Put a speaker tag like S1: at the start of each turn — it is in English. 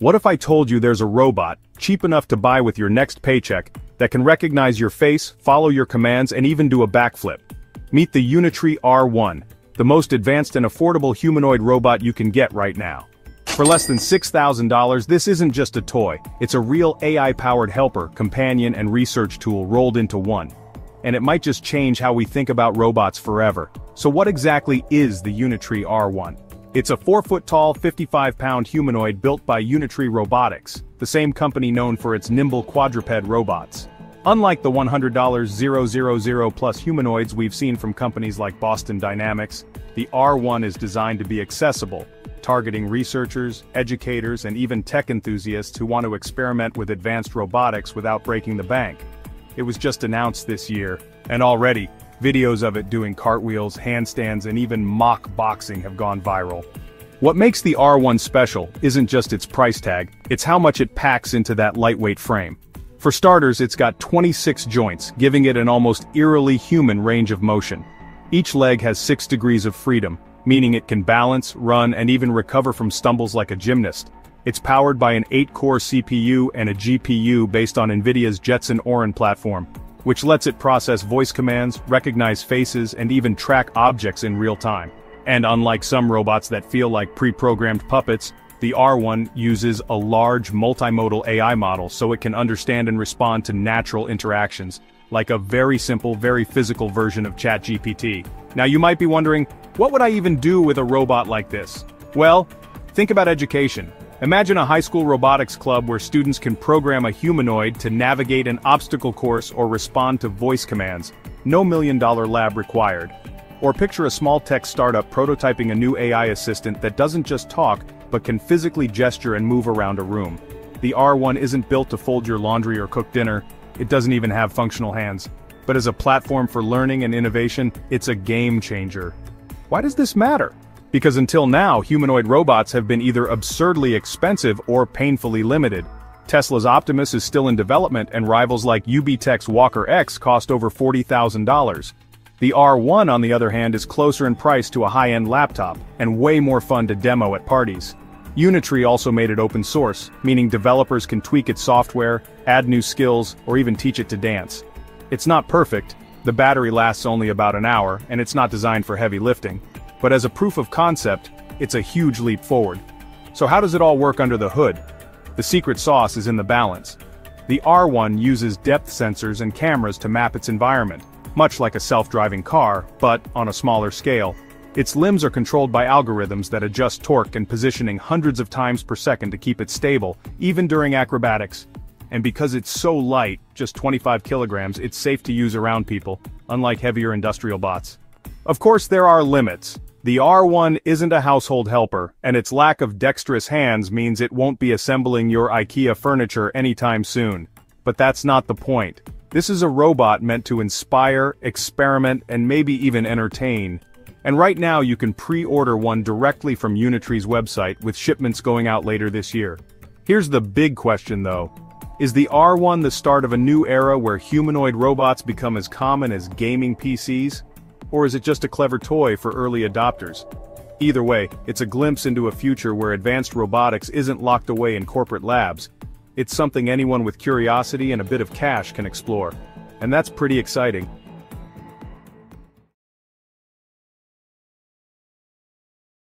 S1: What if I told you there's a robot, cheap enough to buy with your next paycheck, that can recognize your face, follow your commands and even do a backflip? Meet the Unitree R1, the most advanced and affordable humanoid robot you can get right now. For less than $6,000 this isn't just a toy, it's a real AI-powered helper, companion and research tool rolled into one. And it might just change how we think about robots forever. So what exactly is the Unitree R1? It's a 4-foot-tall, 55-pound humanoid built by Unitree Robotics, the same company known for its nimble quadruped robots. Unlike the $100 000 plus humanoids we've seen from companies like Boston Dynamics, the R1 is designed to be accessible, targeting researchers, educators and even tech enthusiasts who want to experiment with advanced robotics without breaking the bank. It was just announced this year, and already, Videos of it doing cartwheels, handstands and even mock boxing have gone viral. What makes the R1 special isn't just its price tag, it's how much it packs into that lightweight frame. For starters it's got 26 joints, giving it an almost eerily human range of motion. Each leg has 6 degrees of freedom, meaning it can balance, run and even recover from stumbles like a gymnast. It's powered by an 8-core CPU and a GPU based on NVIDIA's Jetson Orin platform, which lets it process voice commands, recognize faces, and even track objects in real time. And unlike some robots that feel like pre-programmed puppets, the R1 uses a large multimodal AI model so it can understand and respond to natural interactions, like a very simple, very physical version of ChatGPT. Now you might be wondering, what would I even do with a robot like this? Well, think about education. Imagine a high school robotics club where students can program a humanoid to navigate an obstacle course or respond to voice commands, no million-dollar lab required. Or picture a small tech startup prototyping a new AI assistant that doesn't just talk, but can physically gesture and move around a room. The R1 isn't built to fold your laundry or cook dinner, it doesn't even have functional hands. But as a platform for learning and innovation, it's a game changer. Why does this matter? Because until now humanoid robots have been either absurdly expensive or painfully limited. Tesla's Optimus is still in development and rivals like UBTech's Walker X cost over $40,000. The R1 on the other hand is closer in price to a high-end laptop, and way more fun to demo at parties. Unitree also made it open source, meaning developers can tweak its software, add new skills, or even teach it to dance. It's not perfect, the battery lasts only about an hour, and it's not designed for heavy lifting, but as a proof of concept, it's a huge leap forward. So how does it all work under the hood? The secret sauce is in the balance. The R1 uses depth sensors and cameras to map its environment, much like a self-driving car, but on a smaller scale. Its limbs are controlled by algorithms that adjust torque and positioning hundreds of times per second to keep it stable, even during acrobatics. And because it's so light, just 25 kilograms, it's safe to use around people, unlike heavier industrial bots. Of course there are limits. The R1 isn't a household helper, and its lack of dexterous hands means it won't be assembling your IKEA furniture anytime soon. But that's not the point. This is a robot meant to inspire, experiment, and maybe even entertain. And right now you can pre-order one directly from Unitree's website with shipments going out later this year. Here's the big question though. Is the R1 the start of a new era where humanoid robots become as common as gaming PCs? Or is it just a clever toy for early adopters? Either way, it's a glimpse into a future where advanced robotics isn't locked away in corporate labs. It's something anyone with curiosity and a bit of cash can explore. And that's pretty exciting.